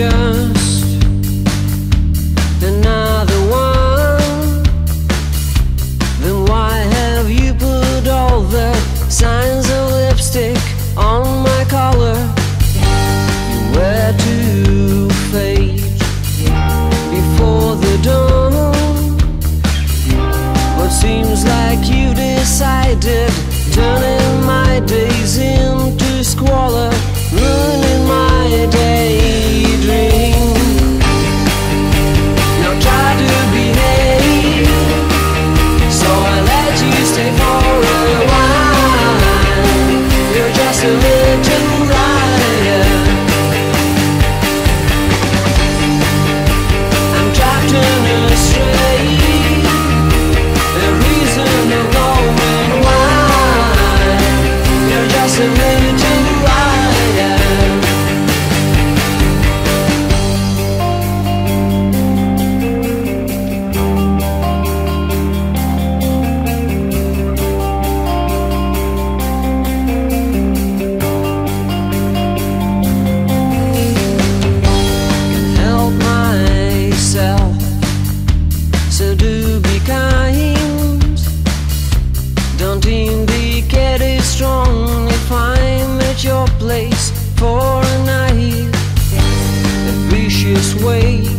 just another one Then why have you put all the signs of lipstick on my collar? You were to fade before the dawn What seems like you decided away.